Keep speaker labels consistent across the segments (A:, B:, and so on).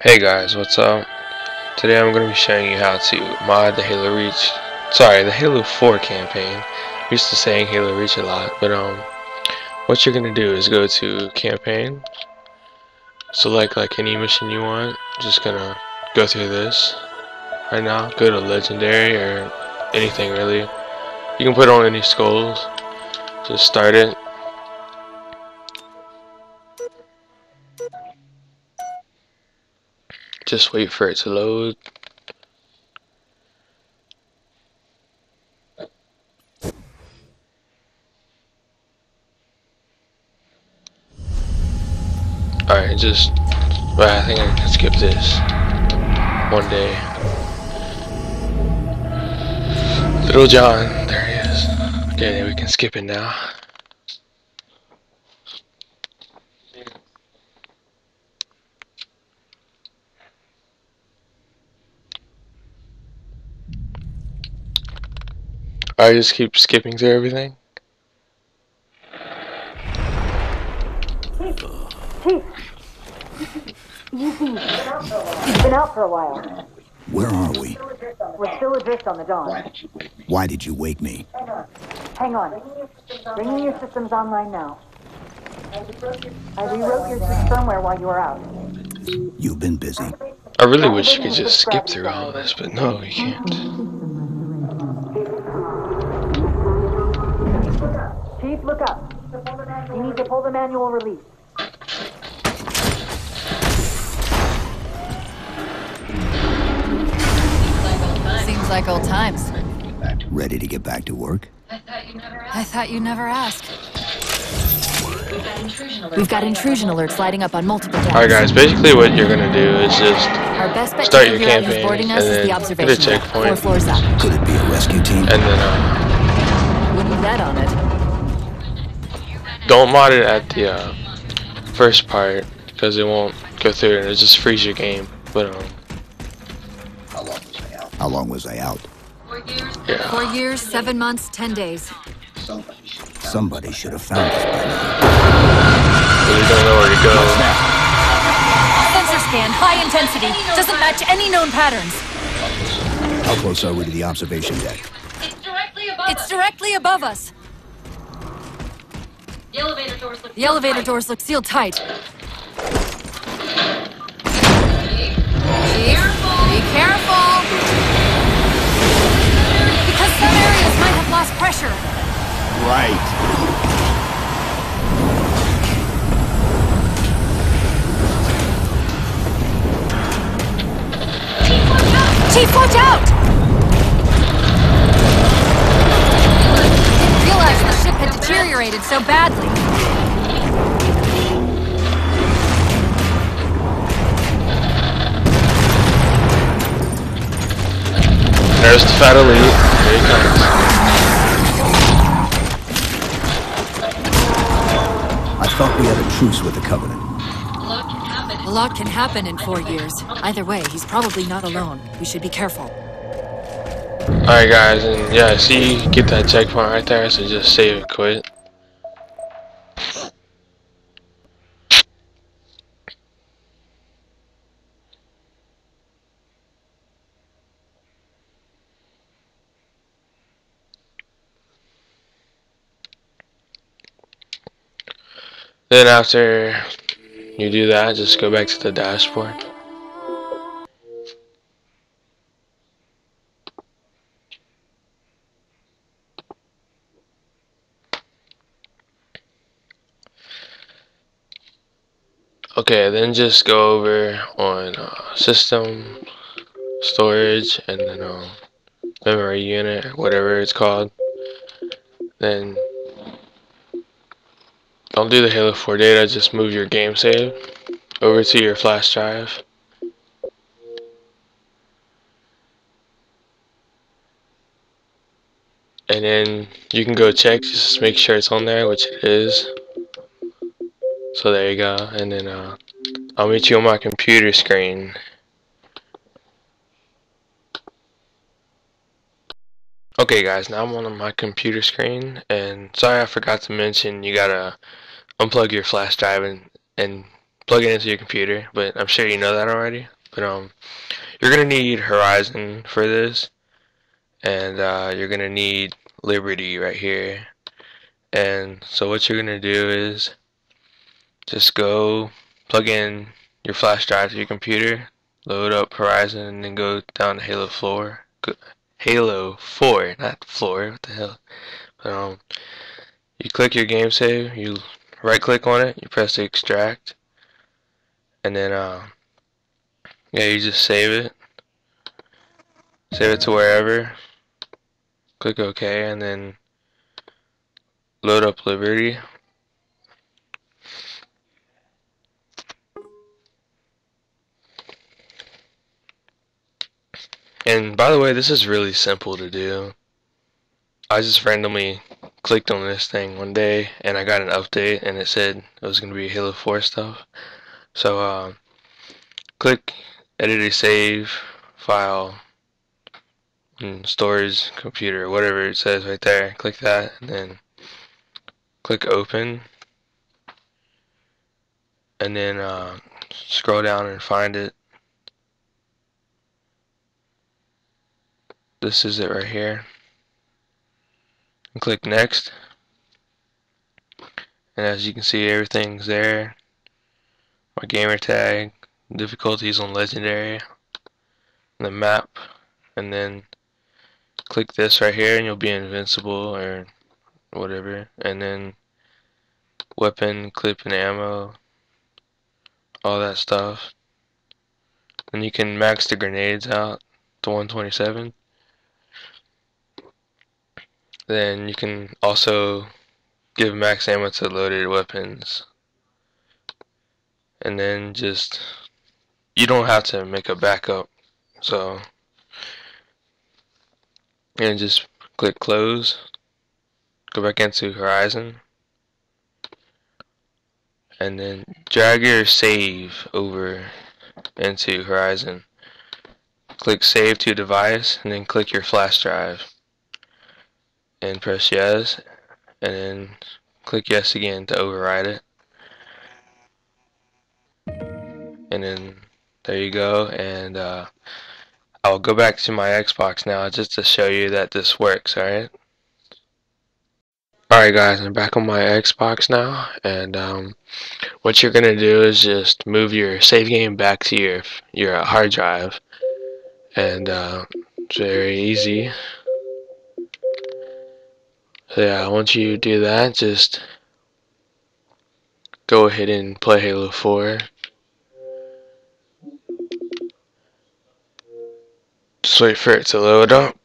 A: Hey guys, what's up? Today I'm going to be showing you how to mod the Halo Reach, sorry, the Halo 4 campaign. I'm used to saying Halo Reach a lot, but um, what you're going to do is go to campaign, select like any mission you want, just going to go through this right now, go to legendary or anything really. You can put on any skulls, just start it, just wait for it to load. Alright, just, I think I can skip this one day. Little John, there he is. Okay, we can skip it now. I just keep skipping through everything.
B: Chief! You've been out for a while.
C: Where are we?
B: We're still adrift on the Dawn.
C: Why did you wake me?
B: Hang on. Bringing your systems online now. I rewrote your chief's firmware while you were out.
C: You've been busy.
A: I really wish you could just skip through all of this, but no, you can't.
B: Chief, look up. You need to pull the manual release.
D: Seems like old times.
C: Ready to get back to work?
D: I thought you never asked. We've got intrusion alerts lighting up on multiple decks.
A: Alright guys, basically what you're gonna do is just
D: Our best bet
A: start your
D: figure out who's
A: campaign and
D: us
A: then
D: the
A: hit a
D: observation deck, four
A: checkpoint
D: floors up.
C: Could it be a rescue team?
A: and then uh, don't mod it at the uh, first part because it won't go through and it just freeze your game. But um,
C: How long was I out?
A: four yeah,
D: Four years, seven months, ten days.
C: Somebody should have found us by now.
A: really don't know where to go.
D: Sensor scan, high intensity. Doesn't match any known patterns.
C: How close are we to the observation deck?
E: It's directly above
D: It's
E: us.
D: directly above us.
E: The elevator doors look
D: The elevator doors look sealed tight. Chief, be careful. Because some areas might have lost pressure.
C: Right.
D: Chief, watch out! Didn't realize the ship had deteriorated so badly.
A: There's the fat elite. Here he comes.
C: I thought we had a truce with the Covenant.
D: A lot can happen in four years. Either way, he's probably not alone. We should be careful.
A: Alright guys, and yeah, see, get that checkpoint right there, so just save it, quit. Then after you do that, just go back to the dashboard. Okay, then just go over on uh, system, storage, and then um, memory unit, whatever it's called. Then don't do the Halo 4 data, just move your game save over to your flash drive. And then you can go check, just make sure it's on there, which it is. So there you go, and then uh, I'll meet you on my computer screen. Okay guys, now I'm on my computer screen, and sorry I forgot to mention you gotta unplug your flash drive and, and plug it into your computer, but I'm sure you know that already. But um, you're gonna need Horizon for this, and uh, you're gonna need Liberty right here. And so what you're gonna do is just go plug in your flash drive to your computer, load up Horizon, and then go down to Halo 4. Go, Halo 4, not floor. What the hell? But, um, you click your game save. You right click on it. You press the extract, and then uh, yeah, you just save it. Save it to wherever. Click OK, and then load up Liberty. And by the way, this is really simple to do. I just randomly clicked on this thing one day and I got an update and it said it was going to be Halo 4 stuff. So, uh, click edit a save file and storage computer, whatever it says right there. Click that and then click open and then uh, scroll down and find it this is it right here. And click next. And as you can see everything's there. My gamer tag difficulties on legendary the map and then click this right here and you'll be invincible or whatever. And then weapon clip and ammo all that stuff. Then you can max the grenades out to 127 then you can also give max ammo to loaded weapons. And then just, you don't have to make a backup. So, and just click close, go back into Horizon, and then drag your save over into Horizon. Click save to device, and then click your flash drive and press yes and then click yes again to override it. And then there you go and uh, I'll go back to my Xbox now just to show you that this works alright? Alright guys I'm back on my Xbox now and um, what you're gonna do is just move your save game back to your your hard drive. And uh, it's very easy so yeah, once you do that, just go ahead and play Halo 4. Just wait for it to load up.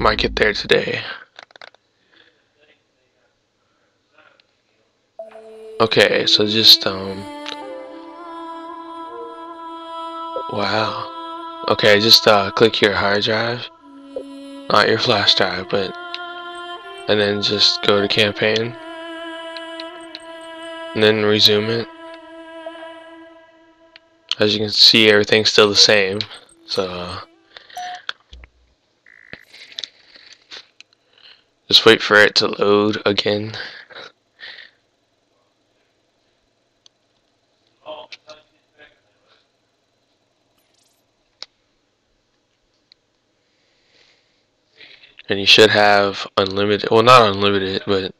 A: Might get there today. Okay, so just, um... Wow. Okay, just, uh, click your hard drive. Not your flash drive, but... And then just go to campaign. And then resume it. As you can see, everything's still the same. So, Just wait for it to load again. And you should have unlimited, well not unlimited, but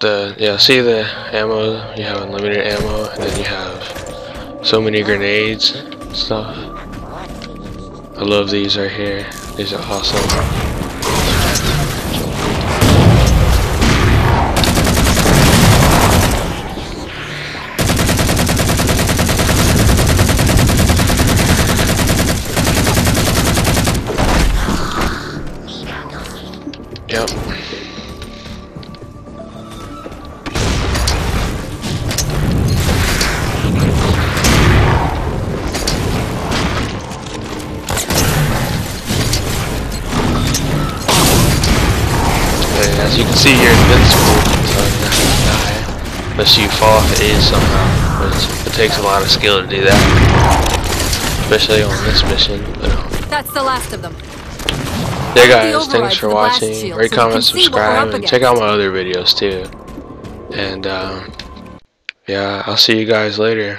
A: the, yeah, see the ammo, you have unlimited ammo, and then you have so many grenades stuff. I love these right here, these are awesome. Yep. as you can see you're invincible so die unless you fall off it is somehow it's, it takes a lot of skill to do that especially on this mission but, um.
D: that's the last of them
A: yeah guys, thanks
D: for
A: watching, rate, comment, subscribe, and check out my other videos too. And um, yeah, I'll see you guys later.